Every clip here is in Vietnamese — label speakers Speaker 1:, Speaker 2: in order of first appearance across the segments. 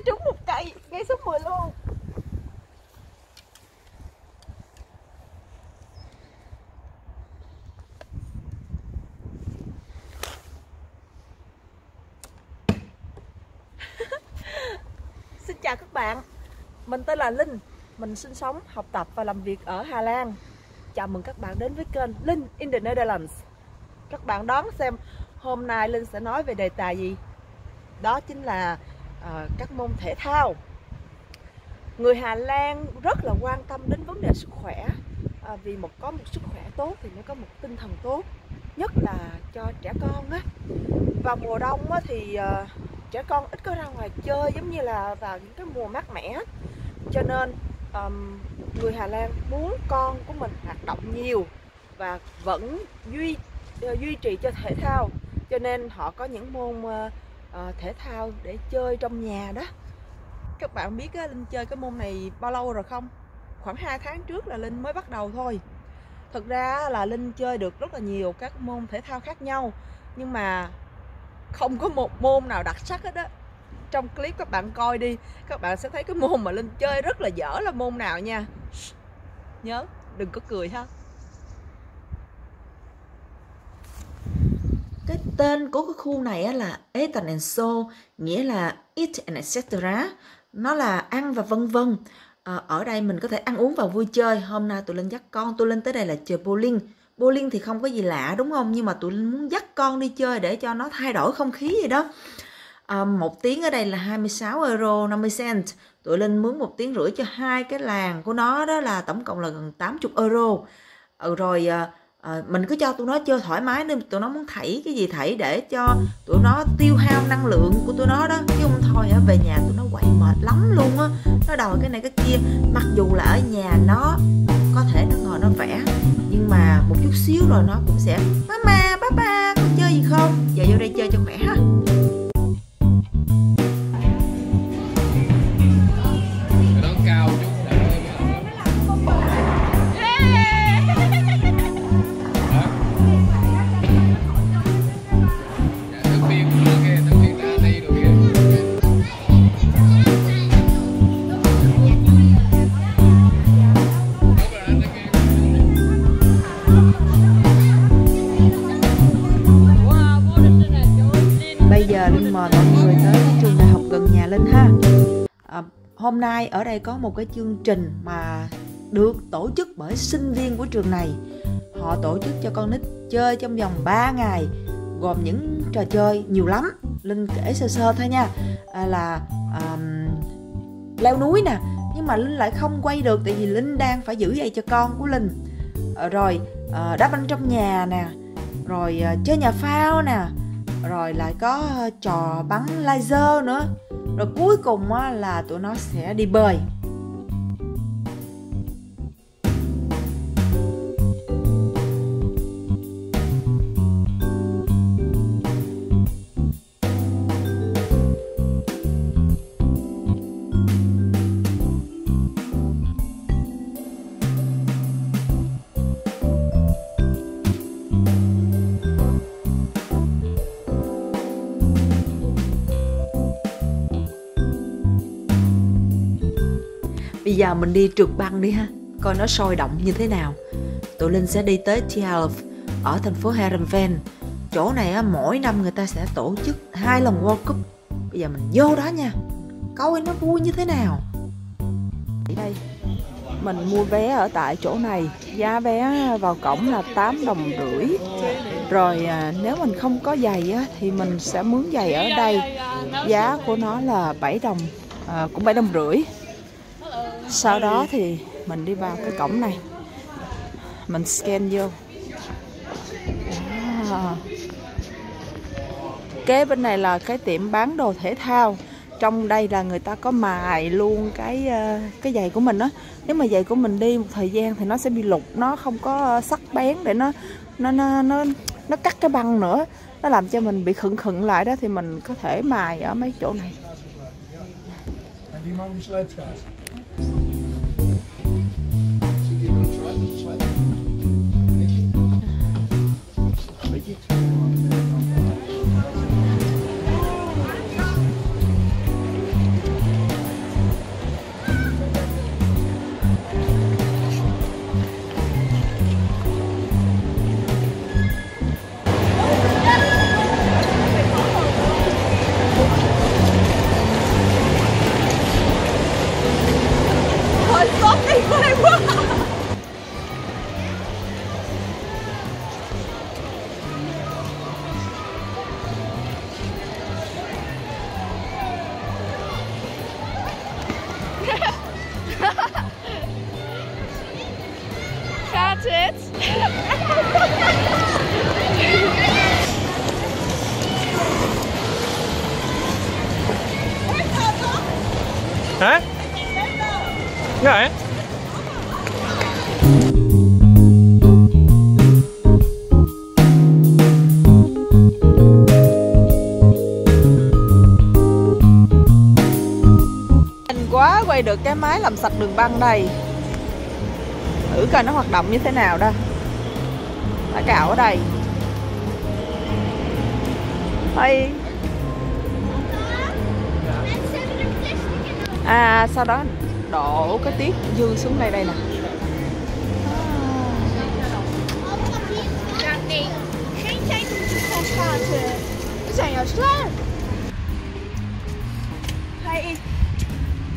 Speaker 1: trúng một cây ngay số 10 luôn. Xin chào các bạn. Mình tên là Linh. Mình sinh sống, học tập và làm việc ở Hà Lan. Chào mừng các bạn đến với kênh Linh in the Netherlands. Các bạn đoán xem hôm nay Linh sẽ nói về đề tài gì? Đó chính là à, các môn thể thao. Người Hà Lan rất là quan tâm đến vấn đề sức khỏe à, Vì một có một sức khỏe tốt thì mới có một tinh thần tốt Nhất là cho trẻ con á. Vào mùa đông á, thì à, trẻ con ít có ra ngoài chơi giống như là vào những cái mùa mát mẻ cho nên um, người Hà Lan muốn con của mình hoạt động nhiều và vẫn duy duy trì cho thể thao. Cho nên họ có những môn uh, uh, thể thao để chơi trong nhà đó. Các bạn biết á, Linh chơi cái môn này bao lâu rồi không? Khoảng 2 tháng trước là Linh mới bắt đầu thôi. Thực ra là Linh chơi được rất là nhiều các môn thể thao khác nhau nhưng mà không có một môn nào đặc sắc hết á. Trong clip các bạn coi đi các bạn sẽ thấy cái môn mà linh chơi rất là dở là môn nào nha? Nhớ đừng có cười ha
Speaker 2: cái tên của cái khu này là Eat and So nghĩa là Eat and etc nó là ăn và vân vân. À, ở đây mình có thể ăn uống và vui chơi. Hôm nay tụi linh dắt con tôi lên tới đây là chơi bowling. Bowling thì không có gì lạ đúng không? Nhưng mà tụi linh muốn dắt con đi chơi để cho nó thay đổi không khí gì đó. À, một tiếng ở đây là 26 euro 50 cent. Tụi linh mướn một tiếng rưỡi cho hai cái làng của nó đó là tổng cộng là gần 80 euro. Ừ, rồi à, à, mình cứ cho tụi nó chơi thoải mái nên tụi nó muốn thảy cái gì thảy để cho tụi nó tiêu hao năng lượng của tụi nó đó. Chứ không thôi á về nhà tụi nó quậy mệt lắm luôn á. Nó đòi cái này cái kia. Mặc dù là ở nhà nó có thể nó ngồi nó vẽ nhưng mà một chút xíu rồi nó cũng sẽ À, hôm nay ở đây có một cái chương trình mà được tổ chức bởi sinh viên của trường này. Họ tổ chức cho con nít chơi trong vòng 3 ngày gồm những trò chơi nhiều lắm. Linh kể sơ sơ thôi nha. À, là um, leo núi nè nhưng mà linh lại không quay được tại vì linh đang phải giữ dây cho con của linh. À, rồi ờ, à, đá banh trong nhà nè rồi à, chơi nhà phao nè rồi lại có trò bắn laser nữa rồi cuối cùng á, là tụi nó sẽ đi bơi. Bây giờ mình đi trượt băng đi ha. Coi nó sôi động như thế nào. Tụi Linh sẽ đi tới Tialf Ở thành phố Herenveen Chỗ này á, mỗi năm người ta sẽ tổ chức hai lần World Cup. Bây giờ mình vô đó nha. Coi nó vui như thế nào.
Speaker 1: Đây mình mua vé ở tại chỗ này. Giá vé vào cổng là 8 đồng rưỡi. Rồi à, nếu mình không có giày á, thì mình sẽ mướn giày ở đây. Giá của nó là 7 đồng à, cũng 7 đồng rưỡi sau đó thì mình đi vào cái cổng này. Mình scan vô. À. kế bên này là cái tiệm bán đồ thể thao. Trong đây là người ta có mài luôn cái ờ, cái giày của mình đó nếu mà giày của mình đi một thời gian thì nó sẽ bị lục nó không có sắc bén để nó nó nó nó, nó cắt cái băng nữa. Nó làm cho mình bị khựng khựng lại đó thì mình có thể mài ở mấy chỗ này. Thank you. Quá, quay được cái máy làm sạch đường băng đây. Thử coi nó hoạt động như thế nào đó. Nó cạo ở đây. Hay. À sau đó đổ cái tiết dư xuống đây đây nè.
Speaker 3: Om te gaan
Speaker 1: hay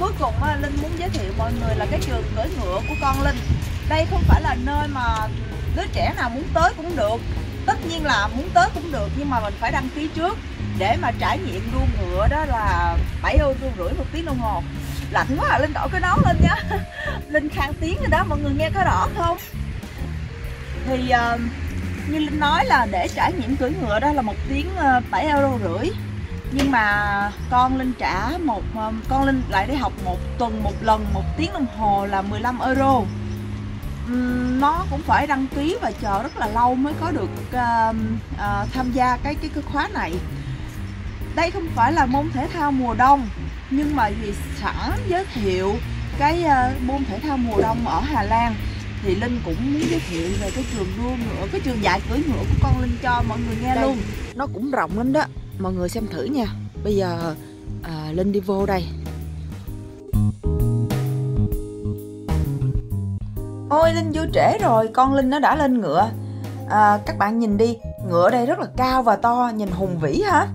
Speaker 1: cuối cùng linh muốn giới thiệu mọi người là cái trường cưỡi ngựa của con linh đây không phải là nơi mà đứa trẻ nào muốn tới cũng được tất nhiên là muốn tới cũng được nhưng mà mình phải đăng ký trước để mà trải nghiệm đua ngựa đó là 7 euro rưỡi một tiếng đồng hồ lạnh quá à linh đổi cái nón lên nhá linh khang tiếng rồi đó mọi người nghe có rõ không thì uh, như linh nói là để trải nghiệm cưỡi ngựa đó là một tiếng ờ, 7 euro rưỡi. Nhưng mà con linh trả một ờ, con linh lại đi học một tuần một lần một tiếng đồng hồ là 15 euro. Nó cũng phải đăng ký và chờ rất là lâu mới có được uh, uh, tham gia cái cái cái khóa này. Đây không phải là môn thể thao mùa đông nhưng mà vì sẵn giới thiệu cái uh, môn thể thao mùa đông ở Hà Lan thì Linh cũng muốn giới thiệu về cái trường đua ngựa cái trường dạy cưỡi ngựa của con Linh cho mọi người nghe
Speaker 2: Đây.
Speaker 1: luôn. nó cũng rộng lắm đó. Mọi người xem thử nha. Bây giờ à, Linh đi vô đây. Ôi Linh vô trễ rồi. Con Linh nó đã lên ngựa. À, các bạn nhìn đi. Ngựa đây rất là cao và to nhìn hùng vĩ hả?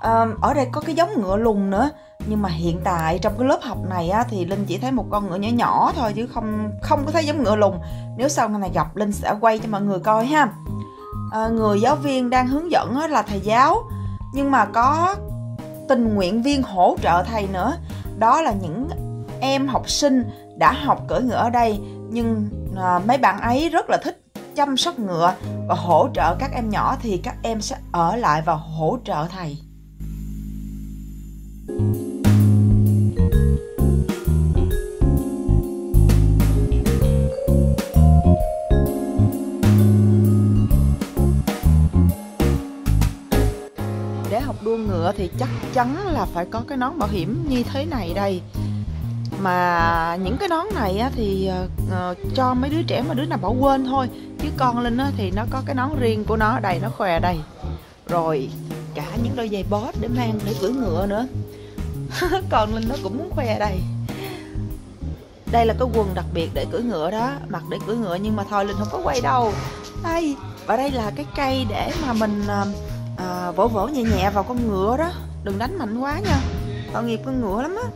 Speaker 1: À, ở đây có cái giống ngựa lùn nữa nhưng mà hiện tại trong cái lớp học này á, thì Linh chỉ thấy một con ngựa nhỏ nhỏ thôi chứ không không có thấy giống ngựa lùn nếu sau này gặp Linh sẽ quay cho mọi người coi ha. À, người giáo viên đang hướng dẫn á là thầy giáo. Nhưng mà có tình nguyện viên hỗ trợ thầy nữa. Đó là những em học sinh đã học cưỡi ngựa ở đây nhưng à, mấy bạn ấy rất là thích chăm sóc ngựa và hỗ trợ các em nhỏ thì các em sẽ ở lại và hỗ trợ thầy. Thì chắc chắn là phải có cái nón bảo hiểm như thế này đây. Mà những cái nón này á, thì ờ, cho mấy đứa trẻ mà đứa nào bỏ quên thôi. Chứ con linh á, thì nó có cái nón riêng của nó đây nó khỏe đây rồi cả những đôi giày bót để mang để cưỡi ngựa nữa. Còn linh nó cũng muốn khoe đây đây là cái quần đặc biệt để cưỡi ngựa đó mặc để cưỡi ngựa nhưng mà thôi linh không có quay đâu. Đây và đây là cái cây để mà mình ờ, à, vỗ vỗ nhẹ nhẹ vào con ngựa đó. Đừng đánh mạnh quá nha. Tội nghiệp con ngựa lắm á.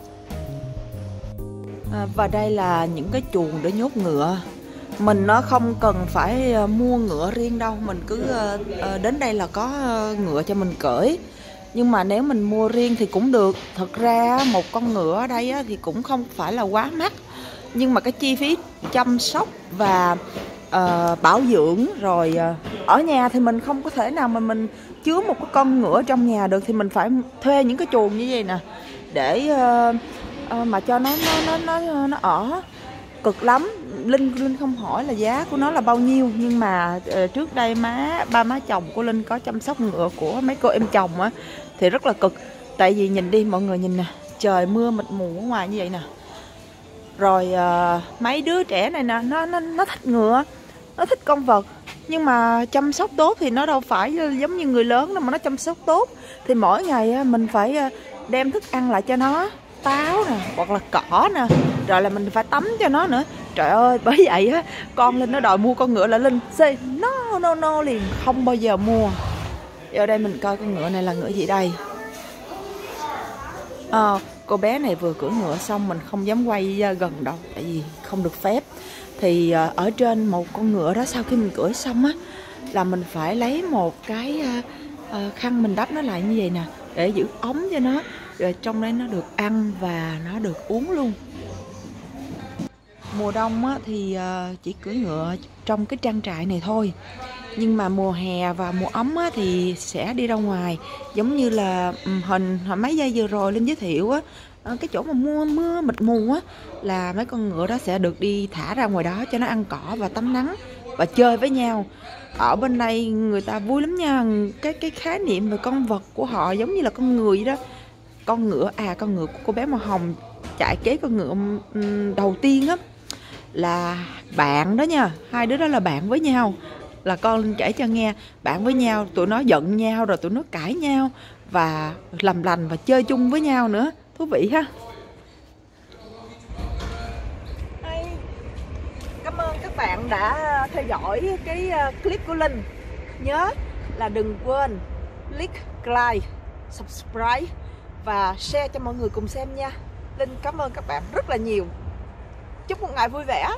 Speaker 1: À, và đây là những cái chuồng để nhốt ngựa. Mình nó không cần phải à, mua ngựa riêng đâu. Mình cứ à, à, đến đây là có ngựa cho mình cưỡi nhưng mà nếu mình mua riêng thì cũng được. Thật ra một con ngựa ở đây thì cũng không phải là quá mắc. Nhưng mà cái chi phí chăm sóc và uh, bảo dưỡng rồi uh, ở nhà thì mình không có thể nào mà mình chứa một cái con ngựa trong nhà được thì mình phải thuê những cái chuồng như vậy nè để uh, uh, mà cho nó nó nó nó nó ở. Cực lắm. Linh linh không hỏi là giá của nó là bao nhiêu nhưng mà uh, trước đây má ba má chồng của linh có chăm sóc ngựa của mấy cô em chồng á thì rất là cực. Tại vì nhìn đi mọi người nhìn nè trời mưa mịt mù ở ngoài như vậy nè. Rồi uh, mấy đứa trẻ này nè nó nó nó thích ngựa nó thích con vật nhưng mà chăm sóc tốt thì nó đâu phải giống như người lớn đâu mà nó chăm sóc tốt. Thì mỗi ngày à, mình phải à, đem thức ăn lại cho nó táo nè hoặc là cỏ nè. Rồi là mình phải tắm cho nó nữa. Trời ơi bởi vậy á con linh nó đòi mua con ngựa là linh say no no no liền không bao giờ mua. Ở đây mình coi con ngựa này là ngựa gì đây? À, cô bé này vừa cưỡi ngựa xong mình không dám quay à, gần đâu tại vì không được phép thì ờ, ở trên một con ngựa đó sau khi mình cưỡi xong á là mình phải lấy một cái ờ, ờ, khăn mình đắp nó lại như vậy nè để giữ ống cho nó rồi trong đấy nó được ăn và nó được uống luôn. Mùa đông á, thì chỉ cưỡi ngựa trong cái trang trại này thôi. Nhưng mà mùa hè và mùa ấm á, thì sẽ đi ra ngoài. Giống như là hình mấy giây vừa rồi lên giới thiệu á Ờ, cái chỗ mà mưa mưa, mịt mù á, là mấy con ngựa đó sẽ được đi thả ra ngoài đó cho nó ăn cỏ và tắm nắng và chơi với nhau. Ở bên đây người ta vui lắm nha, cái cái khái niệm về con vật của họ giống như là con người vậy đó. Con ngựa à con ngựa của cô bé màu hồng, chạy kế con ngựa đầu tiên á, là bạn đó nha, hai đứa đó là bạn với nhau, là con Linh kể cho nghe, bạn với nhau, tụi nó giận nhau rồi tụi nó cãi nhau và làm lành và chơi chung với nhau nữa thú vị ha
Speaker 4: Cảm ơn các bạn đã ờ, theo dõi cái ờ, clip của Linh. Nhớ là đừng quên click like, subscribe và share cho mọi người cùng xem nha. Linh cảm ơn các bạn rất là nhiều. Chúc một ngày vui vẻ.